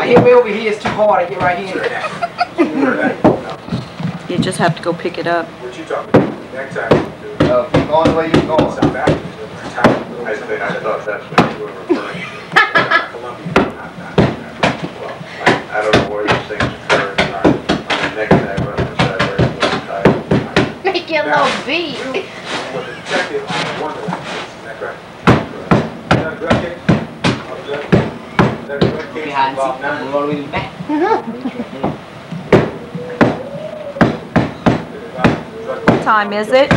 I hit way over here, it's too hard, I get right here. You just have to go pick it up. What you talking about? Next time, do Uh, keep going the way you're going. South Africa, a tiny little I think, I thought that's what you were referring to. Colombia, not, not, not, well, I don't know where these things occur. On the next tab, on the side, where it's the title. Make your little beat. With the detective on Wonderland case, is that correct? Is that a drug case? Oh, drug- Is that a drug case Behind the involved seat, now? move all the way back. What time is it?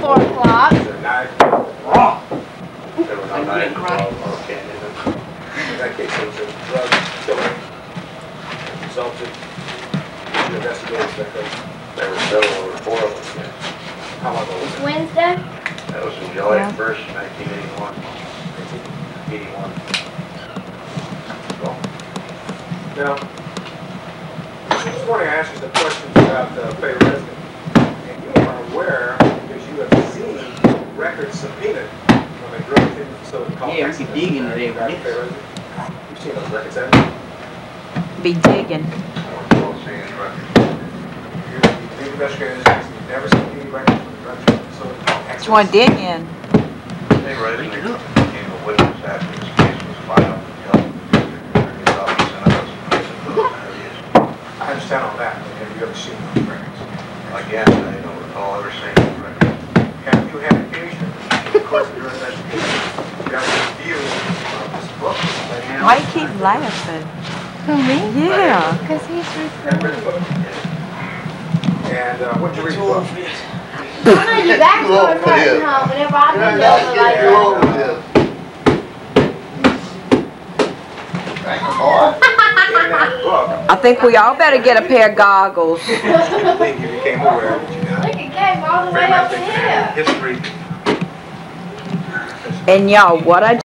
Four o'clock. Is there a knife? There were no or candy. In that case, it was a drug killing. Resulted, you investigated that case. There were several, there were four of them. How long was that? Wednesday. That was in July Yeah. first, nineteen eighty-one. Eighty-one. Now, this morning I asked you some questions about uh, the Fay resident, and you are aware, because you have seen records subpoenaed when they drove through the facility called. Yeah, we could dig into there with About this. Fay resident. You've seen those records, haven't you? Be digging. I was seeing his record. You- You've investigated this, case, you've never seen any records from the drug facility called. Just want to dig in. They resume became a witness after this case was filed. you know, his office and us, preliminaries. I understand all that, but have you ever seen those records? Again, I don't recall ever seeing the record. Have you had occasion, in the course your investigation, you ever reviewed uh, this book? Why keep laughing? Who, me? Yeah. Because he's Have read the book? And uh, what'd you read the book? I know you guys You go over to nursing here. home whenever I've Yeah, been that's over like that. Thank you, boy. In that book, I think we all better get a pair of goggles. I think you became aware that you got Look, it came all the way over Freemasonic here. history And y'all, what I